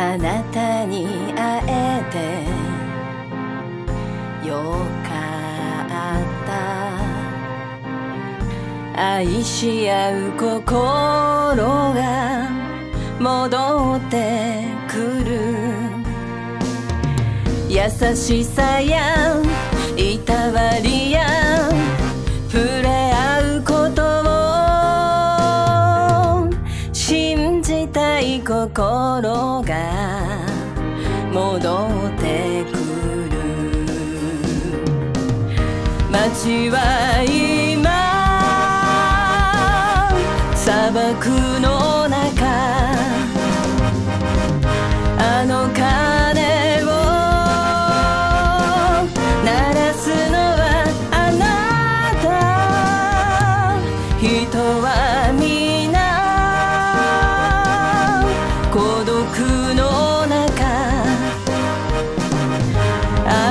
あなたに会えてよかった。愛し合う心が戻ってくる。優しさやいたわり心が戻ってくる。街は今砂漠。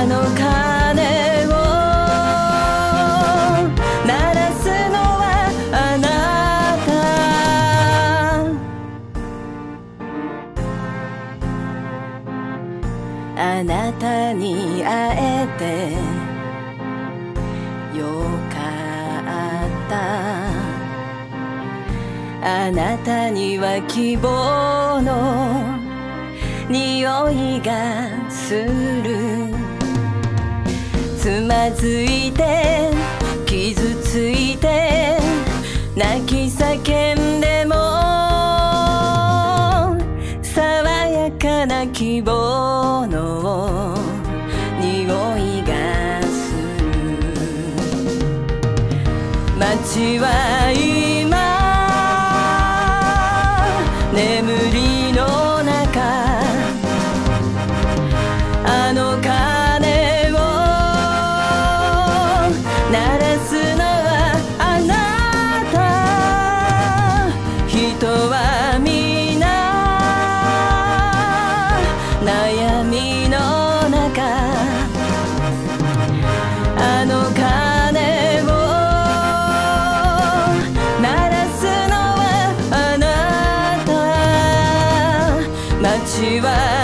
の鐘を鳴らすのはあなたあなたに会えてよかったあなたには希望の匂いがするつまずいて傷ついて泣き叫んでも爽やかな希望の匂いがする。街は悩みの中あの鐘を鳴らすのはあなた。街は